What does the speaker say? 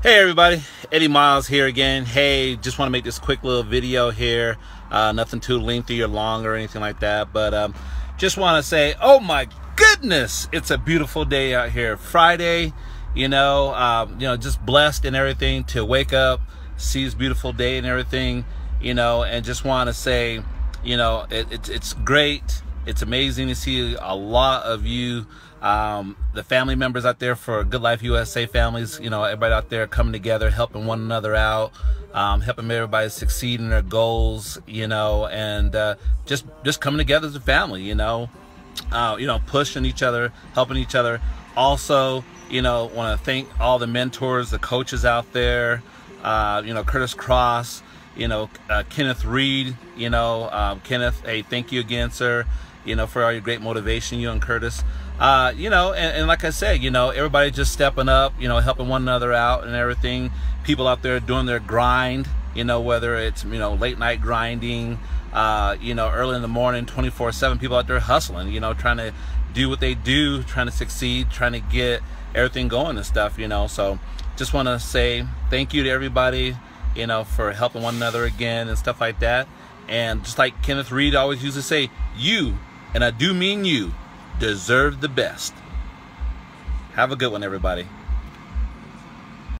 Hey everybody, Eddie Miles here again. Hey, just want to make this quick little video here. Uh, nothing too lengthy or long or anything like that, but um, just want to say, oh my goodness, it's a beautiful day out here. Friday, you know, um, you know, just blessed and everything to wake up, see this beautiful day and everything, you know, and just want to say, you know, it, it, it's great. It's amazing to see a lot of you um, the family members out there for Good Life USA families, you know, everybody out there coming together, helping one another out, um, helping everybody succeed in their goals, you know, and uh, just just coming together as a family, you know, uh, you know, pushing each other, helping each other. Also, you know, want to thank all the mentors, the coaches out there, uh, you know, Curtis Cross, you know, uh, Kenneth Reed, you know, um, Kenneth, hey, thank you again, sir, you know, for all your great motivation, you and Curtis uh, you know, and, and, like I said, you know, everybody just stepping up, you know, helping one another out and everything. People out there doing their grind, you know, whether it's, you know, late night grinding, uh, you know, early in the morning, 24 7, people out there hustling, you know, trying to do what they do, trying to succeed, trying to get everything going and stuff, you know. So just want to say thank you to everybody, you know, for helping one another again and stuff like that. And just like Kenneth Reed always used to say, you, and I do mean you, deserve the best. Have a good one, everybody.